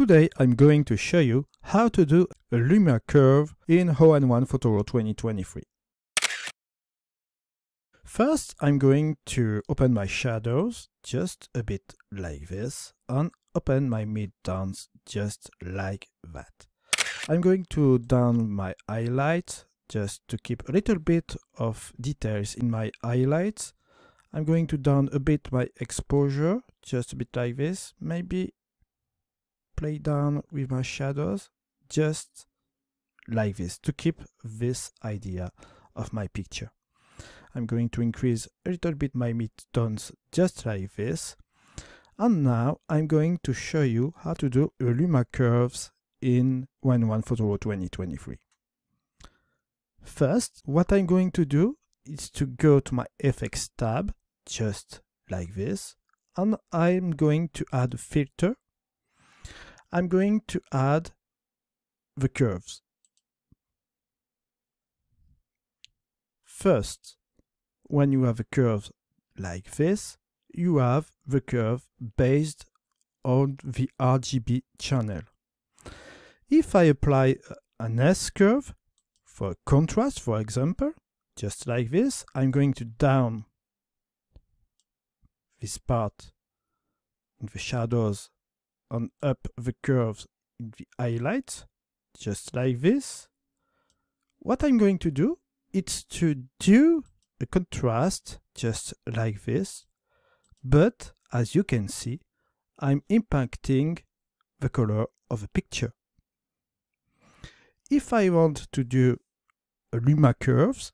Today I'm going to show you how to do a Luma curve in ON1 Photo RAW 2023. First I'm going to open my shadows just a bit like this and open my midtones just like that. I'm going to down my highlights just to keep a little bit of details in my highlights. I'm going to down a bit my exposure, just a bit like this. Maybe play down with my shadows, just like this, to keep this idea of my picture. I'm going to increase a little bit my midtones, just like this. And now I'm going to show you how to do Luma curves in ON1 Photo RAW 2023. First, what I'm going to do is to go to my FX tab, just like this, and I'm going to add a filter. I'm going to add the curves. First, when you have a curve like this, you have the curve based on the RGB channel. If I apply an S curve, for contrast, for example, just like this, I'm going to down this part in the shadows and up the curves in the highlights, just like this. What I'm going to do is to do a contrast just like this, but as you can see, I'm impacting the color of the picture. If I want to do a Luma curves.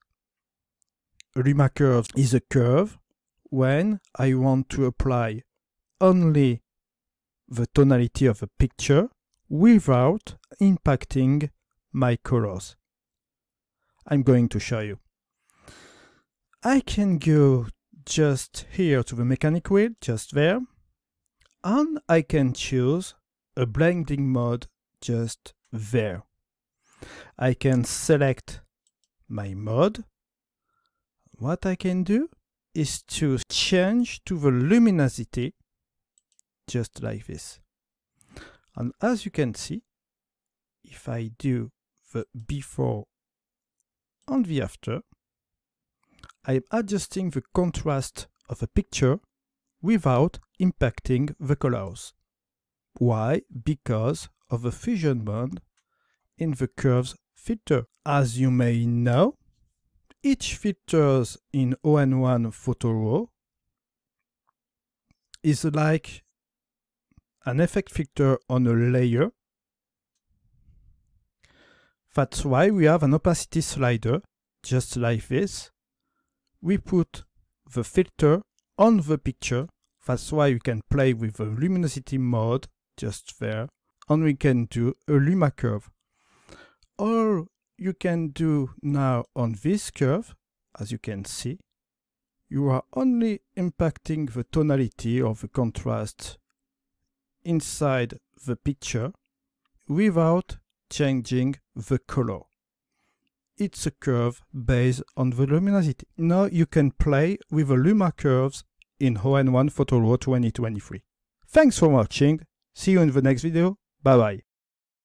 A Luma is a curve when I want to apply only the tonality of a picture without impacting my colors. I'm going to show you. I can go just here to the mechanic wheel, just there, and I can choose a blending mode just there. I can select my mode, what I can do is to change to the luminosity just like this. And as you can see, if I do the before and the after, I'm adjusting the contrast of a picture without impacting the colors. Why? Because of the fusion mode in the curves filter. As you may know, each filters in ON1 Photo RAW is like an effect filter on a layer. That's why we have an opacity slider, just like this. We put the filter on the picture. That's why we can play with the luminosity mode, just there. And we can do a Luma curve all you can do now on this curve, as you can see, you are only impacting the tonality or the contrast inside the picture without changing the color. It's a curve based on the luminosity. Now you can play with the Luma curves in ON1 Photo RAW 2023. Thanks for watching. See you in the next video. Bye bye.